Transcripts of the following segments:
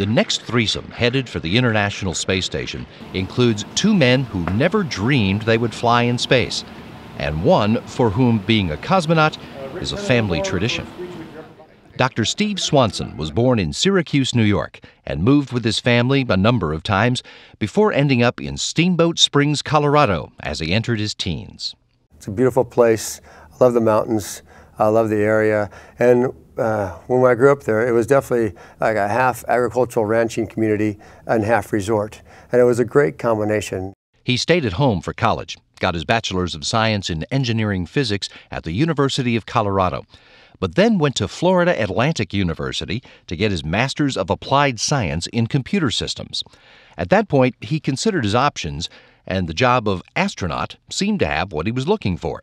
The next threesome headed for the International Space Station includes two men who never dreamed they would fly in space, and one for whom being a cosmonaut is a family tradition. Dr. Steve Swanson was born in Syracuse, New York, and moved with his family a number of times before ending up in Steamboat Springs, Colorado, as he entered his teens. It's a beautiful place. I love the mountains. I love the area. And uh, when I grew up there, it was definitely like a half agricultural ranching community and half resort. And it was a great combination. He stayed at home for college, got his Bachelor's of Science in Engineering Physics at the University of Colorado, but then went to Florida Atlantic University to get his Master's of Applied Science in Computer Systems. At that point, he considered his options, and the job of astronaut seemed to have what he was looking for.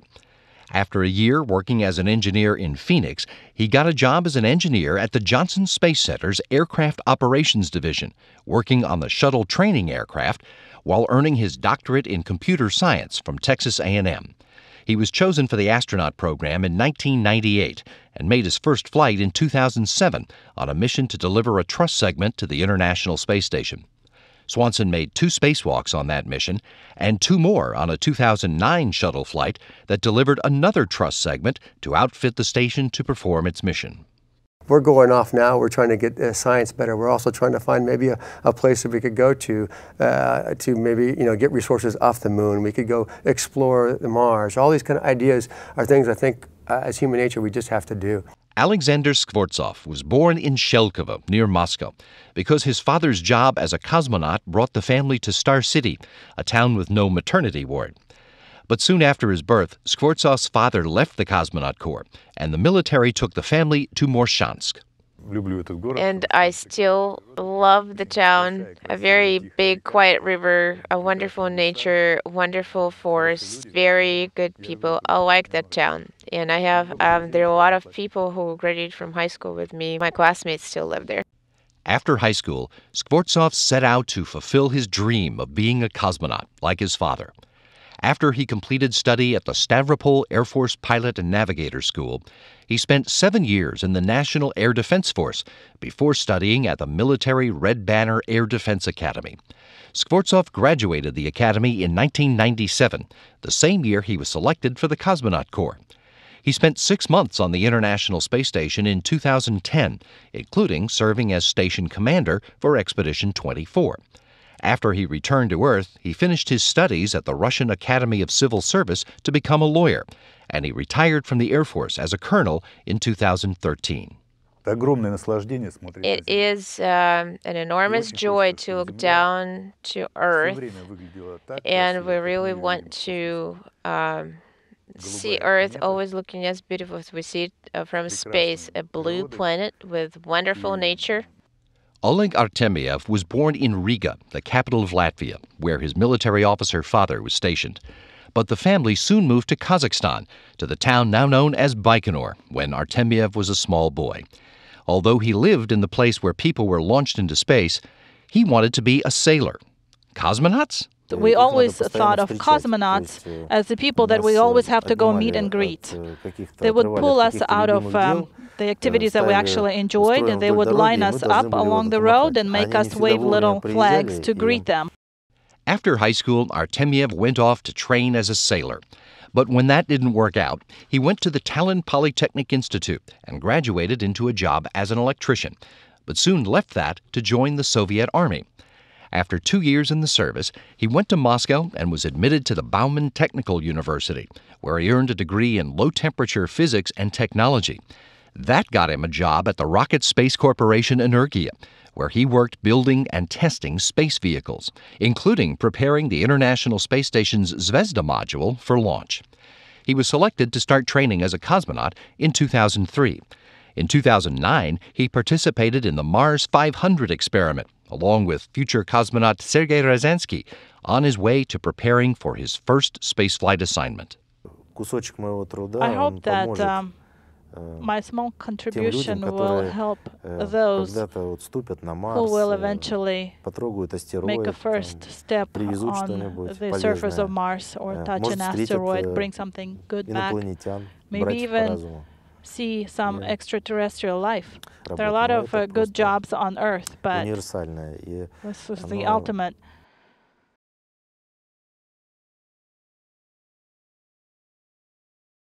After a year working as an engineer in Phoenix, he got a job as an engineer at the Johnson Space Center's Aircraft Operations Division, working on the shuttle training aircraft while earning his doctorate in computer science from Texas A&M. He was chosen for the astronaut program in 1998 and made his first flight in 2007 on a mission to deliver a truss segment to the International Space Station. Swanson made two spacewalks on that mission and two more on a 2009 shuttle flight that delivered another truss segment to outfit the station to perform its mission we're going off now. We're trying to get uh, science better. We're also trying to find maybe a, a place that we could go to uh, to maybe you know get resources off the moon. We could go explore the Mars. All these kind of ideas are things I think uh, as human nature we just have to do. Alexander Skvortsov was born in Shelkovo, near Moscow, because his father's job as a cosmonaut brought the family to Star City, a town with no maternity ward. But soon after his birth, Skvortsov's father left the Cosmonaut Corps, and the military took the family to Morshansk. And I still love the town. A very big, quiet river, a wonderful nature, wonderful forest, very good people. I like that town. And I have, um, there are a lot of people who graduated from high school with me. My classmates still live there. After high school, Skvortsov set out to fulfill his dream of being a cosmonaut, like his father. After he completed study at the Stavropol Air Force Pilot and Navigator School, he spent seven years in the National Air Defense Force before studying at the Military Red Banner Air Defense Academy. Skvortsov graduated the academy in 1997, the same year he was selected for the Cosmonaut Corps. He spent six months on the International Space Station in 2010, including serving as station commander for Expedition 24. After he returned to Earth, he finished his studies at the Russian Academy of Civil Service to become a lawyer, and he retired from the Air Force as a colonel in 2013. It is um, an enormous joy to look down to Earth, and we really want to um, see Earth always looking as beautiful as we see it uh, from space a blue planet with wonderful nature. Oleg Artemiev was born in Riga, the capital of Latvia, where his military officer father was stationed. But the family soon moved to Kazakhstan, to the town now known as Baikonur, when Artemiev was a small boy. Although he lived in the place where people were launched into space, he wanted to be a sailor. Cosmonauts? We always thought of cosmonauts as the people that we always have to go meet and greet. They would pull us out of um, the activities that we actually enjoyed, and they would line us up along the road and make us wave little flags to greet them. After high school, Artemiev went off to train as a sailor. But when that didn't work out, he went to the Tallinn Polytechnic Institute and graduated into a job as an electrician, but soon left that to join the Soviet Army. After two years in the service, he went to Moscow and was admitted to the Bauman Technical University, where he earned a degree in low temperature physics and technology. That got him a job at the Rocket Space Corporation Energia, where he worked building and testing space vehicles, including preparing the International Space Station's Zvezda module for launch. He was selected to start training as a cosmonaut in 2003. In 2009, he participated in the Mars 500 experiment, along with future cosmonaut Sergei Ryazanskiy, on his way to preparing for his first spaceflight assignment. I hope that um, my small contribution will help those who will eventually make a first step on the surface of Mars or touch an asteroid, bring something good back, maybe even see some extraterrestrial life. There are a lot of uh, good jobs on Earth, but this was the ultimate